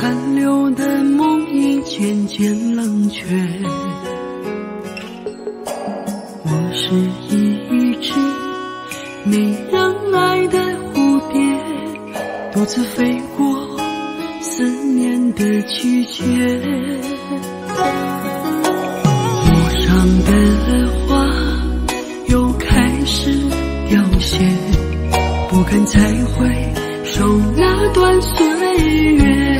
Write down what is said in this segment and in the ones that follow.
残留的梦已渐渐冷却我是一只没人爱的蝴蝶独自飞过思念的季节陌上的花又开始凋谢不敢再回首那段岁月。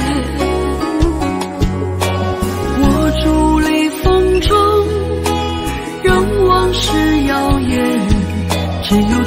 只有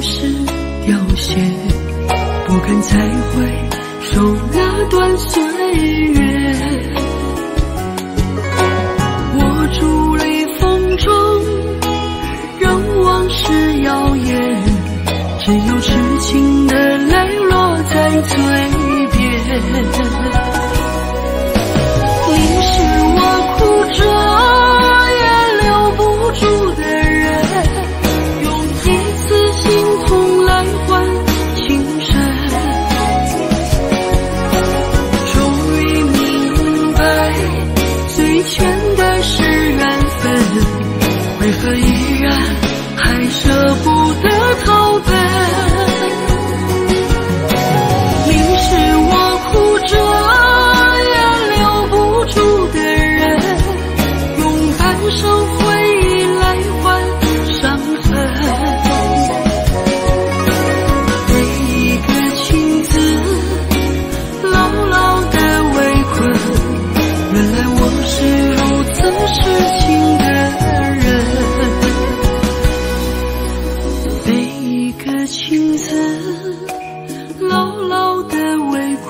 是凋谢，不敢再回首那段岁月。我伫立风中，任往事摇曳，只有痴情的泪落在嘴边。还舍不得逃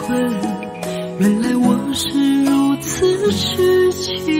分，原来我是如此痴情。